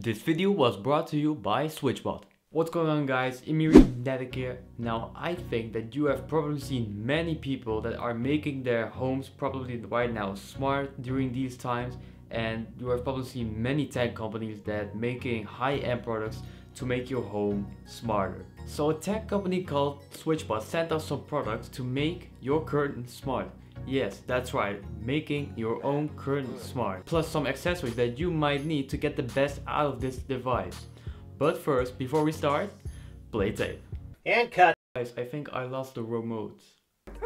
This video was brought to you by SwitchBot. What's going on guys, Emiri Netic here. Now I think that you have probably seen many people that are making their homes probably right now smart during these times and you have probably seen many tech companies that making high-end products to make your home smarter. So a tech company called SwitchBot sent us some products to make your curtain smart. Yes, that's right, making your own curtain smart. Plus some accessories that you might need to get the best out of this device. But first, before we start, play tape. And cut. Guys, I think I lost the remote.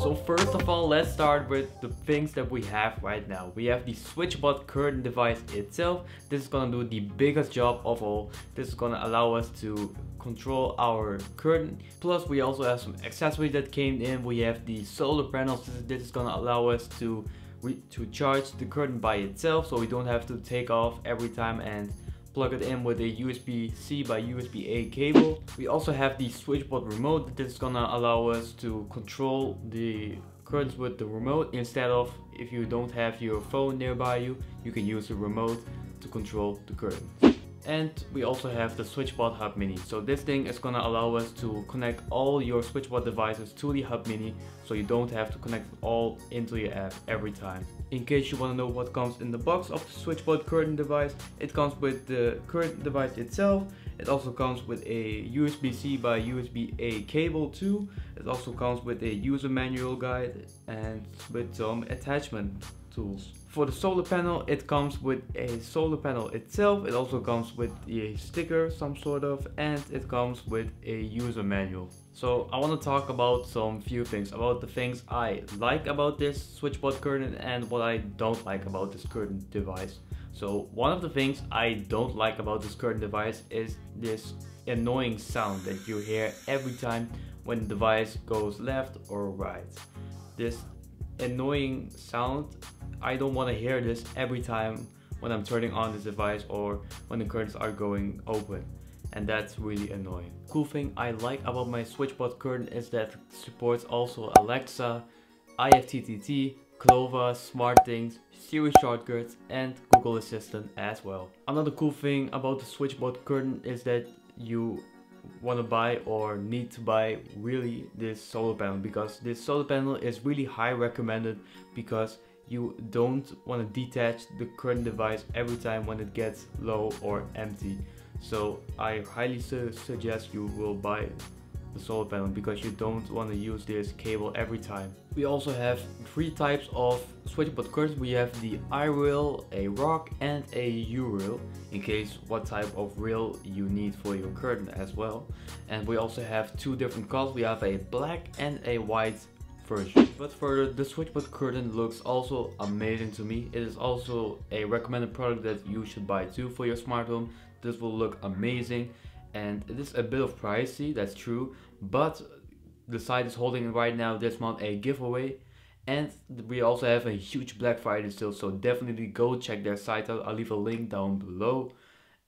So first of all, let's start with the things that we have right now. We have the SwitchBot curtain device itself. This is gonna do the biggest job of all. This is gonna allow us to control our curtain. Plus we also have some accessories that came in. We have the solar panels. This is, gonna allow us to, to charge the curtain by itself so we don't have to take off every time and plug it in with a USB-C by USB-A cable. We also have the SwitchBot remote that is gonna allow us to control the curtains with the remote instead of if you don't have your phone nearby you, you can use the remote to control the curtains. And we also have the SwitchBot Hub Mini. So this thing is gonna allow us to connect all your SwitchBot devices to the Hub Mini so you don't have to connect all into your app every time. In case you wanna know what comes in the box of the SwitchBot curtain device, it comes with the curtain device itself. It also comes with a USB-C by USB-A cable too. It also comes with a user manual guide and with some attachment tools. For the solar panel, it comes with a solar panel itself. It also comes with a sticker, some sort of, and it comes with a user manual. So I want to talk about some few things, about the things I like about this SwitchBot curtain and what I don't like about this curtain device. So one of the things I don't like about this curtain device is this annoying sound that you hear every time when the device goes left or right. This annoying sound I don't want to hear this every time when I'm turning on this device or when the curtains are going open and that's really annoying. Cool thing I like about my SwitchBot curtain is that it supports also Alexa, IFTTT, Clova, SmartThings, Siri shortcuts and Google Assistant as well. Another cool thing about the SwitchBot curtain is that you want to buy or need to buy really this solar panel because this solar panel is really high recommended because you don't want to detach the current device every time when it gets low or empty. So I highly su suggest you will buy the solar panel because you don't want to use this cable every time. We also have three types of SwitchBot curtains. We have the I-rail, a rod and a U-rail in case what type of rail you need for your curtain as well. And we also have two different colors. We have a black and a white But further, the SwitchBot curtain looks also amazing to me. It is also a recommended product that you should buy too for your smart home. This will look amazing and it is a bit of pricey, that's true, but the site is holding right now this month a giveaway and we also have a huge Black Friday sale, so definitely go check their site out. I'll leave a link down below.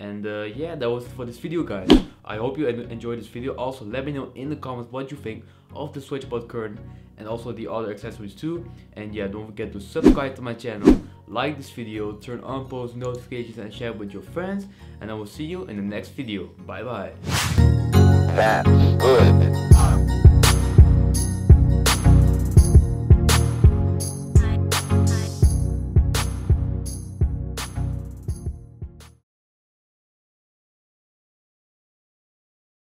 And uh, yeah, that was for this video guys. I hope you enjoyed this video. Also, let me know in the comments what you think of the SwitchBot curtain and also the other accessories too. And yeah, don't forget to subscribe to my channel, like this video, turn on post notifications and share with your friends. And I will see you in the next video. Bye bye. That's good.